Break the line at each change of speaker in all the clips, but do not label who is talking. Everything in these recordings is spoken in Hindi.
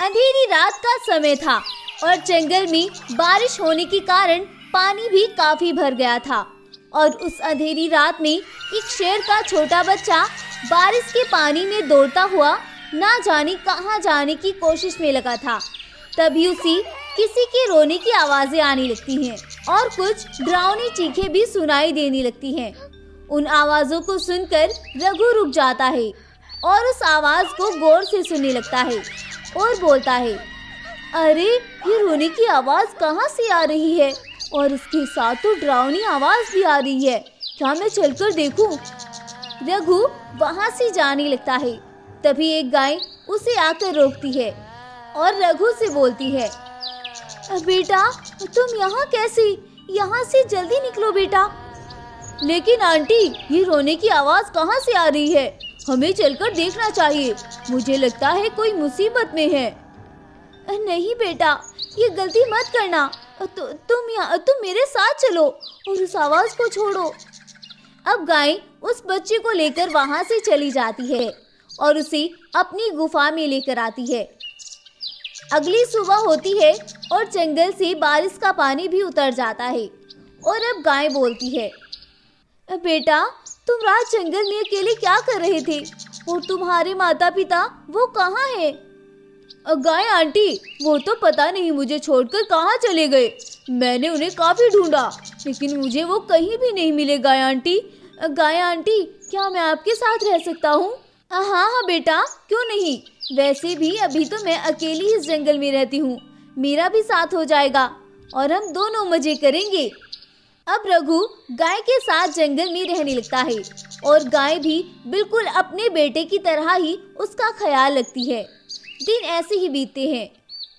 अंधेरी रात का समय था और जंगल में बारिश होने के कारण पानी भी काफ़ी भर गया था। और उस अंधेरी रात में एक शेर का छोटा बच्चा बारिश के पानी में दौड़ता हुआ ना जाने कहाँ जाने की कोशिश में लगा था। तभी उसी किसी के रोने की आवाज़ें आने लगती हैं और कुछ ड्रावनी चीखें भी सुनाई देने लगती हैं। उन आवाजों को सुनकर रघु रुक जाता है और उस आवाज़ को गौर से सुनने लगता है। और बोलता है, अरे, ये रोने की आवाज़ कहाँ से आ रही है? और इसके साथ तो ड्रावनी आवाज़ भी आ रही है। क्या मैं चलकर देखूँ? रघु वहाँ से जाने लगता है। तभी एक गाय उसे आकर रोकती है और रघु से बोलती है, बेटा, तुम यहाँ कैसे? यहाँ से जल्दी निकलो बेटा। लेकिन आंटी, ये रोने की आवाज़ कहाँ से आ रही है? हमें चलकर देखना चाहिए। मुझे लगता है कोई मुसीबत में है। नहीं बेटा ये गलती मत करना। तु, तुम यहाँ तुम मेरे साथ चलो और उस आवाज़ को छोड़ो। अब गाय उस बच्चे को लेकर वहाँ से चली जाती है और उसे अपनी गुफा में लेकर आती है। अगली सुबह होती है और जंगल से बारिश का पानी भी उतर जाता है और अब गाय बोलती है बेटा तुम रात जंगल में अकेले क्या कर रहे थे? और तुम्हारे माता पिता वो कहाँ है? गाय आंटी, वो तो पता नहीं मुझे छोड़कर कहाँ चले गए। मैंने उन्हें काफ़ी ढूंढा, लेकिन मुझे वो कहीं भी नहीं मिले गाय आंटी। गाय आंटी, क्या मैं आपके साथ रह सकता हूँ? हाँ हाँ बेटा, क्यों नहीं? वैसे भी अभी तो मैं अकेली इस जंगल में रहती हूँ। मेरा भी साथ हो जाएगा, और हम दोनों मज़े करेंगे। अब रघु गाय के साथ जंगल में रहने लगता है और गाय भी बिल्कुल अपने बेटे की तरह ही उसका ख्याल रखती है। दिन ऐसे ही बीतते हैं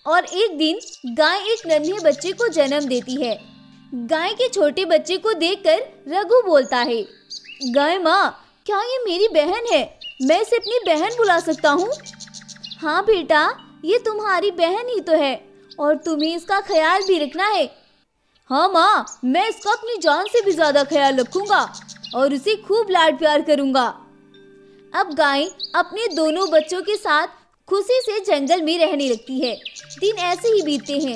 और एक दिन गाय एक नन्हे बच्चे को जन्म देती है। गाय के छोटे बच्चे को देखकर रघु बोलता है, गाय माँ, क्या ये मेरी बहन है? मैं इसे अपनी बहन बुला सकता हूँ? हाँ बेटा, ये तुम्हारी बहन ही तो है और तुम्हें इसका ख्याल भी रखना है हाँ माँ, मैं इसका अपनी जान से भी ज़्यादा ख्याल रखूँगा और उसे खूब लाड प्यार करूँगा। अब गाय अपने दोनों बच्चों के साथ खुशी से जंगल में रहने लगती है। दिन ऐसे ही बीतते हैं।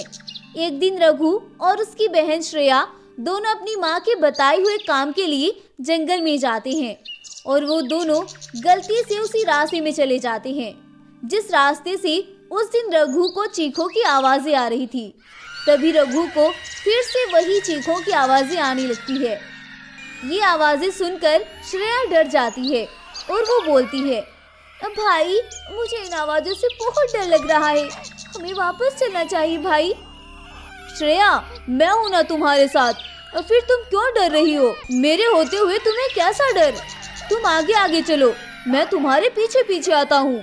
एक दिन रघु और उसकी बहन श्रेया दोनों अपनी माँ के बताए हुए काम के लिए जंगल में जाते हैं और वो दोनों गलती से उसी रास्ते में चले जाते हैं। जिस रास्ते से उस दिन रघु को चीखों की आवाज़ें आ रही थी। तभी रघु को फिर से वही चीखों की आवाज़ें आने लगती है। ये आवाज़ें सुनकर श्रेया डर जाती है और वो बोलती है भाई, मुझे इन आवाजों से बहुत डर लग रहा है। हमें वापस चलना चाहिए भाई। श्रेया, मैं हूँ ना तुम्हारे साथ। और फिर तुम क्यों डर रही हो? मेरे होते हुए तुम्हें कैसा डर? तुम आगे आगे चलो। मैं तुम्हारे पीछे पीछे आता हूँ।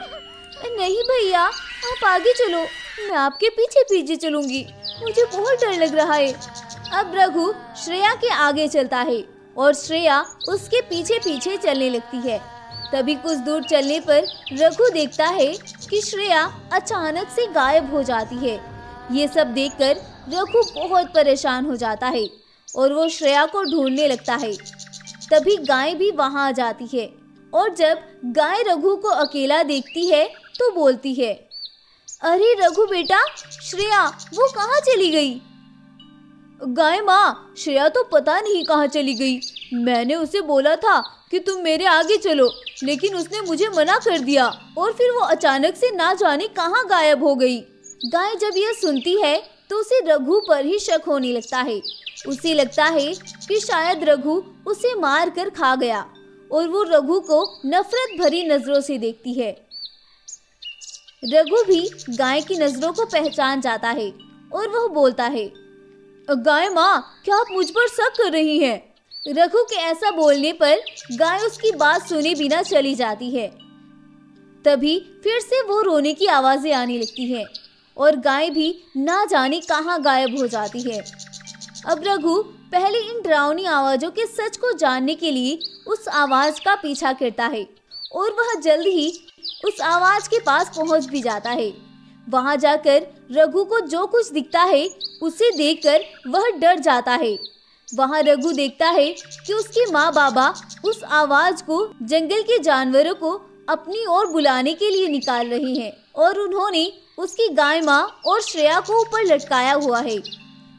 नहीं भैया, आप आगे चलो। मैं आपके पीछे पीछे चलूँगी। मुझे बहुत डर लग रहा है। अब रघु श्रेया के आगे चलता है और श्रेया उसके पीछे पीछे चलने लगती है। तभी कुछ दूर चलने पर रघु देखता है कि श्रेया अचानक से गायब हो जाती है। ये सब देखकर रघु बहुत परेशान हो जाता है और वो श्रेया को ढूँढने लगता है। तभी गाय भी वहाँ आ जाती है और जब गाय रघु को अकेला देखती है तो बोलती है अरे रघु बेटा, श्रेया, वो कहाँ चली गई? गाय माँ, श्रेया तो पता नहीं कहाँ चली गई। मैंने उसे बोला था कि तुम मेरे आगे चलो, लेकिन उसने मुझे मना कर दिया और फिर वो अचानक से ना जाने कहाँ गायब हो गई। गाय जब यह सुनती है तो उसे रघु पर ही शक होने लगता है। उसे लगता है कि शायद रघु उसे मार कर खा गया और वो रघु को नफरत भरी नज़रों से देखती है। रघु भी गाय की नज़रों को पहचान जाता है और वह बोलता है, गाय माँ, क्या आप मुझ पर शक कर रही हैं? रघु के ऐसा बोलने पर गाय उसकी बात सुने बिना चली जाती है तभी फिर से वो रोने की आवाज़ें आने लगती हैं और गाय भी ना जाने कहाँ गायब हो जाती है अब रघु पहले इन डरावनी आवाजों के सच को जानने के लिए उस आवाज़ का पीछा करता है और वह जल्द ही उस आवाज़ के पास पहुँच भी जाता है। वहाँ जाकर रघु को जो कुछ दिखता है, उसे देखकर वह डर जाता है। वहाँ रघु देखता है कि उसके माँ बाबा उस आवाज़ को जंगल के जानवरों को अपनी ओर बुलाने के लिए निकाल रहे हैं और उन्होंने उसकी गाय माँ और श्रेया को ऊपर लटकाया हुआ है।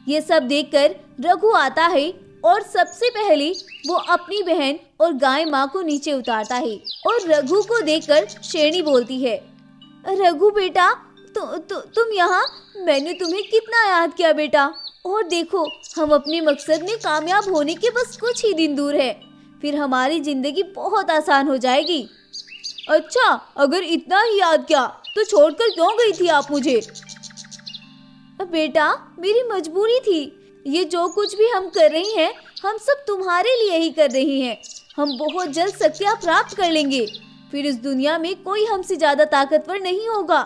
ये सब देखकर रघु आता है और सबसे पहले वो अपनी बहन और गाय माँ को नीचे उतारता है और रघु को देखकर शेरनी बोलती है रघु बेटा तु, तु, तुम यहाँ? मैंने तुम्हें कितना याद किया बेटा। और देखो हम अपने मकसद में कामयाब होने के बस कुछ ही दिन दूर है। फिर हमारी ज़िंदगी बहुत आसान हो जाएगी। अच्छा अगर इतना ही याद किया तो छोड़कर क्यों गई थी आप मुझे? बेटा मेरी मजबूरी थी। ये जो कुछ भी हम कर रही हैं, हम सब तुम्हारे लिए ही कर रही हैं। हम बहुत जल्द शक्तियाँ प्राप्त कर लेंगे। फिर इस दुनिया में कोई हमसे ज़्यादा ताकतवर नहीं होगा।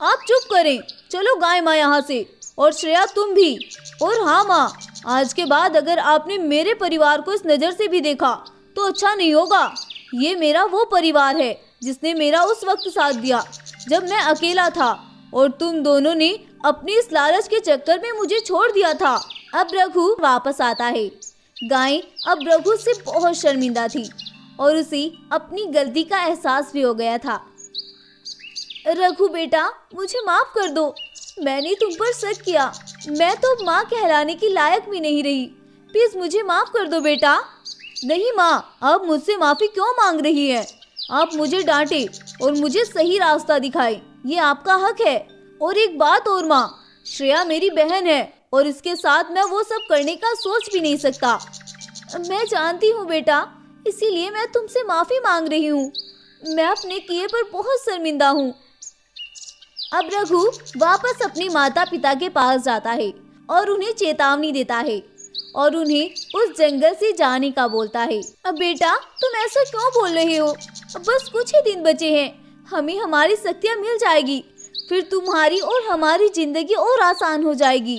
आप चुप करें। चलो गाय माँ यहाँ से। और श्रेया, तुम भी। और हाँ माँ, आज के बाद अगर आपने मेरे परिवार को इस नज़र से भी देखा तो अच्छा नहीं होगा। ये मेरा वो परिवार है, जिसने मेरा उस वक्त साथ दिया, जब मैं अकेला था। और तुम दोनों ने अपनी इस लालच के चक्कर में मुझे छोड़ दिया था। अब रघु वापस आता है। गाय अब रघु से बहुत शर्मिंदा थी और उसे अपनी गलती का एहसास भी हो गया था। रघु बेटा, मुझे माफ़ कर दो। मैंने तुम पर शक किया। मैं तो माँ कहलाने की लायक भी नहीं रही। प्लीज़ मुझे माफ़ कर दो बेटा। नहीं माँ, आप मुझसे माफ़ी क्यों मांग रही है? आप मुझे डांटे और मुझे सही रास्ता दिखाए। ये आपका हक है। और एक बात और माँ, श्रेया मेरी बहन है। और इसके साथ मैं वो सब करने का सोच भी नहीं सकता। मैं जानती हूँ बेटा, इसीलिए मैं तुमसे माफ़ी मांग रही हूँ। मैं अपने किए पर बहुत शर्मिंदा हूँ। अब रघु वापस अपने माता पिता के पास जाता है और उन्हें चेतावनी देता है और उन्हें उस जंगल से जाने का बोलता है। अब बेटा, तुम ऐसा क्यों बोल रहे हो? बस कुछ ही दिन बचे हैं। हमें हमारी शक्तियाँ मिल जाएगी। फिर तुम्हारी और हमारी ज़िंदगी और आसान हो जाएगी।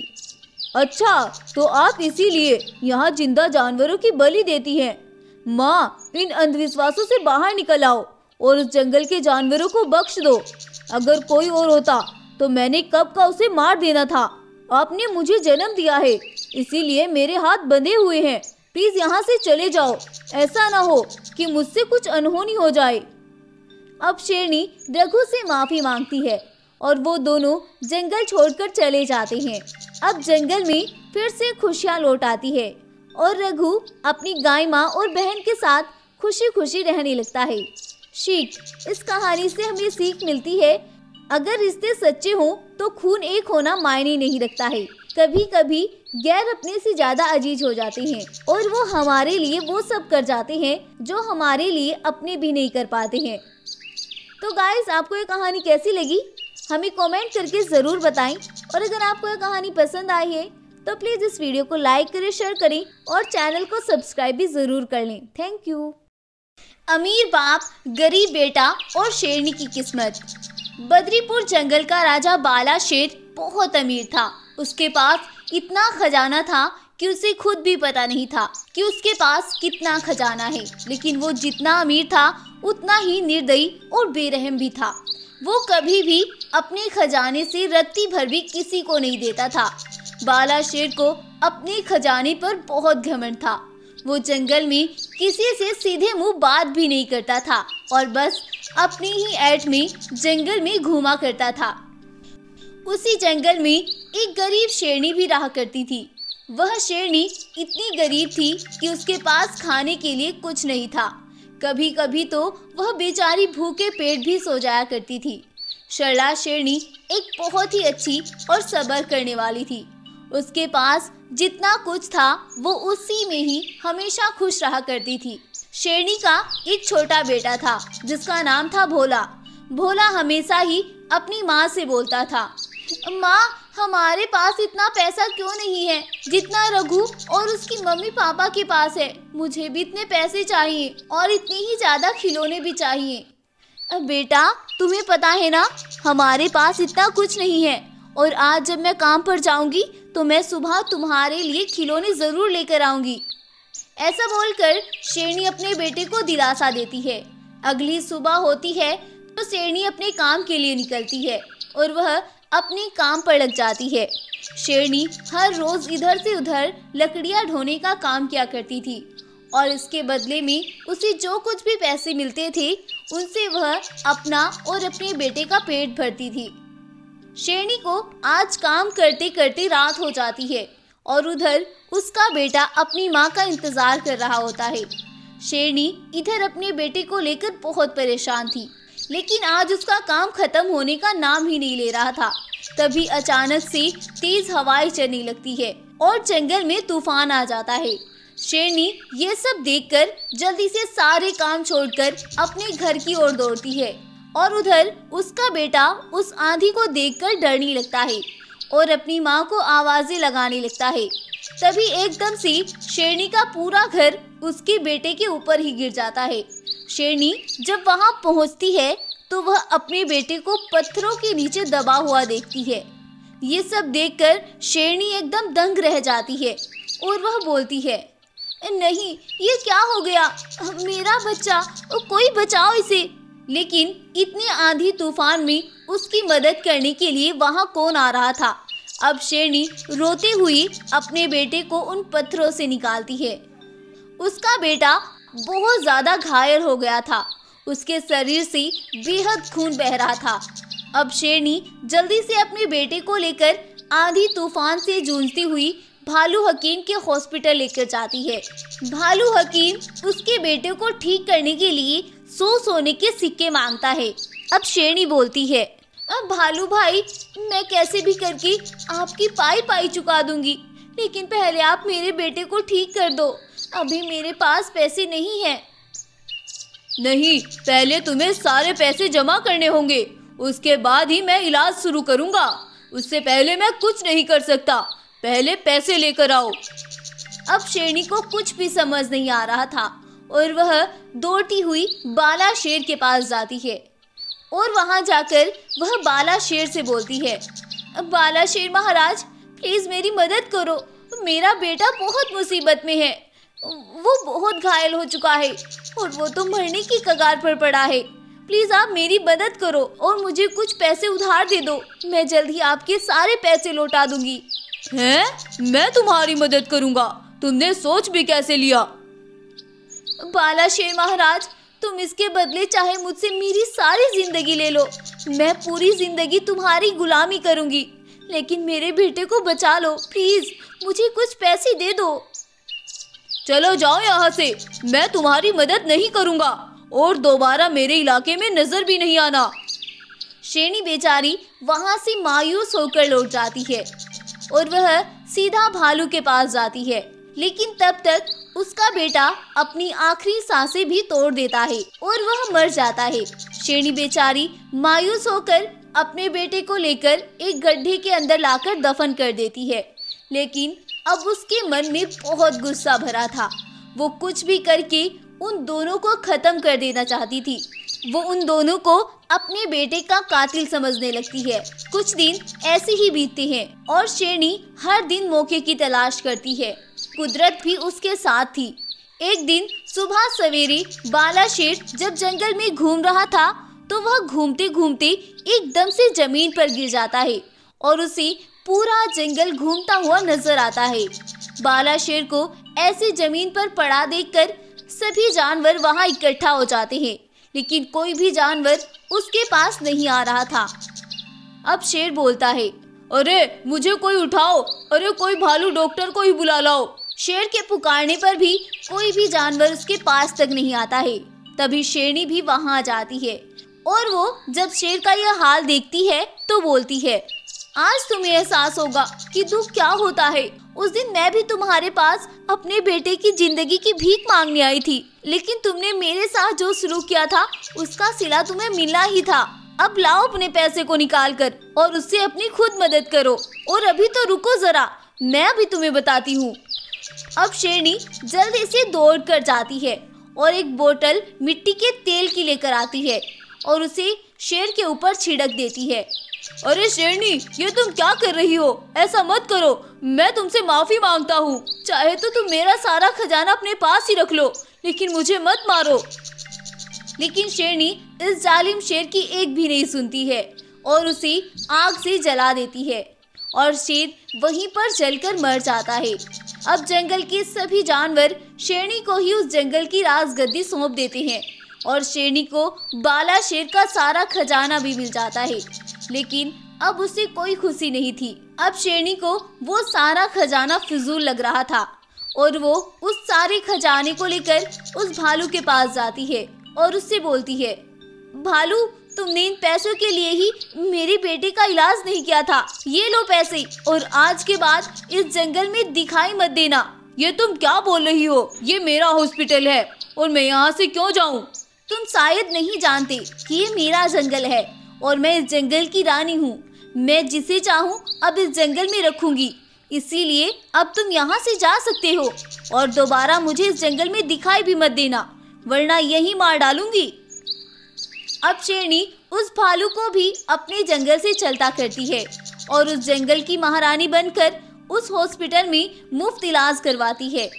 अच्छा तो आप इसीलिए यहाँ ज़िंदा जानवरों की बलि देती हैं। माँ, इन अंधविश्वासों से बाहर निकल आओ और उस जंगल के जानवरों को बख्श दो। अगर कोई और होता तो मैंने कब का उसे मार देना था? आपने मुझे जन्म दिया है, इसीलिए मेरे हाथ बंधे हुए हैं। प्लीज़ यहाँ से चले जाओ। ऐसा ना हो कि मुझसे कुछ अनहोनी हो जाए। अब शेरनी रघु से माफ़ी मांगती है। और वो दोनों जंगल छोड़कर चले जाते हैं। अब जंगल में फिर से खुशियाँ लौट आती है और रघु अपनी गाय माँ और बहन के साथ खुशी खुशी रहने लगता है। शीख इस कहानी से हमें सीख मिलती है, अगर रिश्ते सच्चे हों तो खून एक होना मायने नहीं रखता है। कभी कभी गैर अपने से ज़्यादा अज़ीज़ हो जाते हैं और वो हमारे लिए वो सब कर जाते हैं जो हमारे लिए अपने भी नहीं कर पाते हैं। तो गाइस आपको ये कहानी कैसी लगी? हमें कमेंट करके ज़रूर बताएँ। और अगर आपको यह कहानी पसंद आई है तो प्लीज़ इस वीडियो को लाइक करें शेयर करें और चैनल को सब्सक्राइब भी ज़रूर कर लें। थैंक यू अमीर बाप, गरीब बेटा और शेरनी की किस्मत। बद्रीपुर जंगल का राजा बाला शेर बहुत अमीर था। उसके पास इतना खजाना था कि उसे खुद भी पता नहीं था कि उसके पास कितना खजाना है। लेकिन वो जितना अमीर था, उतना ही निर्दयी और बेरहम भी था। वो कभी भी अपने खजाने से रत्ती भर भी किसी को नहीं देता था। बाला शेर को अपने खजाने पर बहुत घमंड था। वो जंगल में किसी से सीधे मुँह बात भी नहीं करता था और बस अपनी ही ऐट में जंगल में घूमा करता था। उसी जंगल में एक गरीब शेरनी भी रहा करती थी। वह शेरनी इतनी गरीब थी कि उसके पास खाने के लिए कुछ नहीं था। कभी कभी तो वह बेचारी भूखे पेट भी सो जाया करती थी। शरला शेरनी एक बहुत ही अच्छी और सबर करने वाली थी। उसके पास जितना कुछ था, वो उसी में ही हमेशा खुश रहा करती थी। शेरनी का एक छोटा बेटा था, जिसका नाम था भोला। भोला हमेशा ही अपनी माँ से बोलता था, माँ, हमारे पास इतना पैसा क्यों नहीं है? जितना रघु और उसकी मम्मी पापा के पास है, मुझे भी इतने पैसे चाहिए और इतनी ही ज़्यादा खिलौने भी चाहिए। बेटा, तुम्हें पता है ना, हमारे पास इतना कुछ नहीं है। और आज जब मैं काम पर जाऊँगी तो मैं सुबह तुम्हारे लिए खिलौने ज़रूर लेकर आऊँगी। ऐसा बोलकर शेरनी अपने बेटे को दिलासा देती है। अगली सुबह होती है तो शेरनी अपने काम के लिए निकलती है और वह अपने काम पर लग जाती है। शेरनी हर रोज इधर से उधर लकड़ियाँ ढोने का काम किया करती थी और इसके बदले में उसे जो कुछ भी पैसे मिलते थे उनसे वह अपना और अपने बेटे का पेट भरती थी। शेरनी को आज काम करते करते रात हो जाती है और उधर उसका बेटा अपनी माँ का इंतज़ार कर रहा होता है। शेरनी इधर अपने बेटे को लेकर बहुत परेशान थी, लेकिन आज उसका काम खत्म होने का नाम ही नहीं ले रहा था। तभी अचानक से तेज हवाएँ चलने लगती है और जंगल में तूफ़ान आ जाता है। शेरनी ये सब देखकर जल्दी से सारे काम छोड़कर अपने घर की ओर दौड़ती है। और उधर उसका बेटा उस आंधी को देखकर डरने लगता है और अपनी माँ को आवाज़ें लगाने लगता है। तभी एकदम से शेरनी का पूरा घर उसके बेटे के ऊपर ही गिर जाता है। शेरनी जब वहाँ पहुँचती है तो वह अपने बेटे को पत्थरों के नीचे दबा हुआ देखती है। ये सब देखकर शेरनी एकदम दंग रह जाती है और वह बोलती है नहीं, ये क्या हो गया? मेरा बच्चा कोई बचाओ इसे। लेकिन इतने आंधी तूफ़ान में उसकी मदद करने के लिए वहाँ कौन आ रहा था? अब शेरनी रोती हुई अपने बेटे को उन पत्थरों से निकालती है। उसका बेटा बहुत ज़्यादा घायल हो गया था। उसके शरीर से बेहद खून बह रहा था। अब शेरनी जल्दी से अपने बेटे को लेकर आंधी तूफ़ान से जूझती हुई भालू हकीम के हॉस्पिटल लेकर जाती है। भालू हकीम उसके बेटे को ठीक करने के लिए सो सोने के सिक्के माँगता है। अब शेरनी बोलती है, अब भालू भाई, मैं कैसे भी करके आपकी पाई पाई चुका दूँगी, लेकिन पहले आप मेरे बेटे को ठीक कर दो। अभी मेरे पास पैसे नहीं हैं।
नहीं, पहले तुम्हें सारे पैसे जमा करने होंगे। उसके बाद ही मैं इलाज शुरू करूँगा। उससे पहले मैं कुछ नहीं कर सकता। पहले पैसे लेकर आओ।
अब शेरनी को कुछ भी समझ नहीं आ रहा था और वह दौड़ती हुई बाला शेर के पास जाती है। और वहाँ जाकर वह बाला शेर से बोलती है, बाला शेर महाराज प्लीज़ मेरी मदद करो। मेरा बेटा बहुत मुसीबत में है। वो बहुत घायल हो चुका है और वो तो मरने की कगार पर पड़ा है। प्लीज़ आप मेरी मदद करो और मुझे कुछ पैसे उधार दे दो। मैं जल्द ही आपके सारे पैसे लौटा दूँगी।
हैं? मैं तुम्हारी मदद करूँगा। तुमने सोच भी कैसे लिया?
बाला शेर महाराज, तुम इसके बदले चाहे मुझसे मेरी सारी ज़िंदगी ले लो। मैं पूरी ज़िंदगी तुम्हारी गुलामी करूँगी। लेकिन मेरे बेटे को बचा लो, प्लीज़। मुझे कुछ पैसे दे दो।
चलो जाओ यहाँ से। मैं तुम्हारी मदद नहीं करूँगा। और दोबारा मेरे इलाके में नज़र भी नहीं आना।
शेनी बेचारी वहाँ से मायूस होकर लौट जाती है। और वह सीधा भालू के पास जाती है। लेकिन तब तक उसका बेटा अपनी आखिरी साँसें भी तोड़ देता है और वह मर जाता है। शेरनी बेचारी मायूस होकर अपने बेटे को लेकर एक गड्ढे के अंदर लाकर दफन कर देती है। लेकिन अब उसके मन में बहुत गुस्सा भरा था। वो कुछ भी करके उन दोनों को खत्म कर देना चाहती थी। वो उन दोनों को अपने बेटे का कातिल समझने लगती है। कुछ दिन ऐसे ही बीतते हैं और शेरनी हर दिन मौके की तलाश करती है। कुदरत भी उसके साथ थी। एक दिन सुबह सवेरे बाला शेर जब जंगल में घूम रहा था तो वह घूमते घूमते एकदम से ज़मीन पर गिर जाता है और उसे पूरा जंगल घूमता हुआ नज़र आता है। बाला शेर को ऐसे ज़मीन पर पड़ा देखकर सभी जानवर वहाँ इकट्ठा हो जाते हैं। लेकिन कोई भी जानवर उसके पास नहीं आ रहा था। अब शेर बोलता है,
अरे, मुझे कोई उठाओ, अरे, कोई भालू डॉक्टर को ही बुला लाओ।
शेर के पुकारने पर भी कोई भी जानवर उसके पास तक नहीं आता है। तभी शेरनी भी वहाँ आ जाती है और वो जब शेर का यह हाल देखती है तो बोलती है आज तुम्हें एहसास होगा कि दुख क्या होता है। उस दिन मैं भी तुम्हारे पास अपने बेटे की ज़िंदगी की भीख मांगने आई थी। लेकिन तुमने मेरे साथ जो शुरू किया था, उसका सिला तुम्हें मिलना ही था। अब लाओ अपने पैसे को निकाल कर और उससे अपनी खुद मदद करो। और अभी तो रुको जरा, मैं अभी तुम्हें बताती हूँ। अब शेरनी जल्दी से दौड़ कर जाती है और एक बोतल मिट्टी के तेल की लेकर आती है और उसे शेर के ऊपर छिड़क देती है।
अरे शेरनी, ये तुम क्या कर रही हो? ऐसा मत करो। मैं तुमसे माफ़ी माँगता हूँ। चाहे तो तुम मेरा सारा खजाना अपने पास ही रख लो, लेकिन मुझे मत मारो।
लेकिन शेरनी, इस जालिम शेर की एक भी नहीं सुनती है, और उसे आग से जला देती है, और शेर वहीं पर जलकर मर जाता है। अब जंगल के सभी जानवर शेरनी को ही उस जंगल की राजगद्दी सौंप देते हैं, और शेरनी को बाला शेर का सारा खजाना भी मिल जाता है। लेकिन अब उसे कोई खुशी नहीं थी। अब शेरनी को वो सारा खजाना फिजूल लग रहा था और वो उस सारे खजाने को लेकर उस भालू के पास जाती है और उससे बोलती है, भालू, तुमने इन पैसों के लिए ही मेरे बेटे का इलाज नहीं किया था। ये लो पैसे और आज के बाद इस जंगल में दिखाई मत देना।
ये तुम क्या बोल रही हो? ये मेरा हॉस्पिटल है और मैं यहाँ से क्यों जाऊँ?
तुम शायद नहीं जानते कि ये मेरा जंगल है। और मैं इस जंगल की रानी हूँ। मैं जिसे चाहूँ, अब इस जंगल में रखूँगी। इसीलिए अब तुम यहाँ से जा सकते हो और दोबारा मुझे इस जंगल में दिखाई भी मत देना, वरना यही मार डालूँगी। अब शेरनी उस भालू को भी अपने जंगल से चलता करती है और उस जंगल की महारानी बनकर उस हॉस्पिटल में मुफ़्त इलाज करवाती है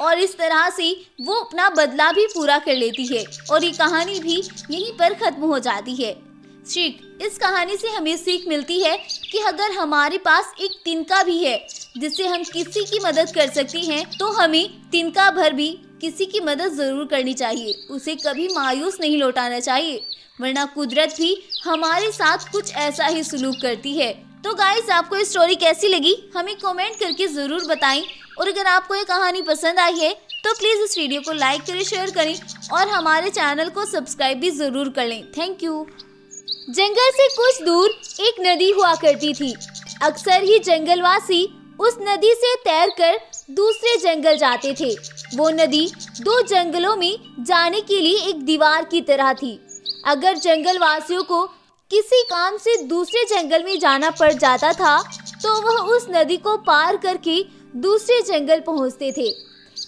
और इस तरह से वो अपना बदला भी पूरा कर लेती है और ये कहानी भी यहीं पर खत्म हो जाती है। सीख इस कहानी से हमें सीख मिलती है कि अगर हमारे पास एक तिनका भी है, जिससे हम किसी की मदद कर सकते हैं तो हमें तिनका भर भी किसी की मदद ज़रूर करनी चाहिए। उसे कभी मायूस नहीं लौटाना चाहिए, वरना कुदरत भी हमारे साथ कुछ ऐसा ही सलूक करती है। तो गाइस आपको ये स्टोरी कैसी लगी? हमें कमेंट करके ज़रूर बताएँ। और अगर आपको ये कहानी पसंद आई है तो प्लीज़ इस वीडियो को लाइक करें शेयर करें। और हमारे चैनल को सब्सक्राइब भी ज़रूर कर लें। थैंक यू जंगल से कुछ दूर एक नदी हुआ करती थी। अक्सर ही जंगलवासी उस नदी से तैरकर दूसरे जंगल जाते थे। वो नदी दो जंगलों में जाने के लिए एक दीवार की तरह थी। अगर जंगल वासियों को किसी काम से दूसरे जंगल में जाना पड़ जाता था तो वह उस नदी को पार करके दूसरे जंगल पहुँचते थे।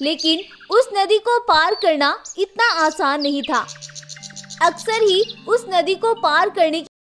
लेकिन उस नदी को पार करना इतना आसान नहीं था। अक्सर ही उस नदी को पार करने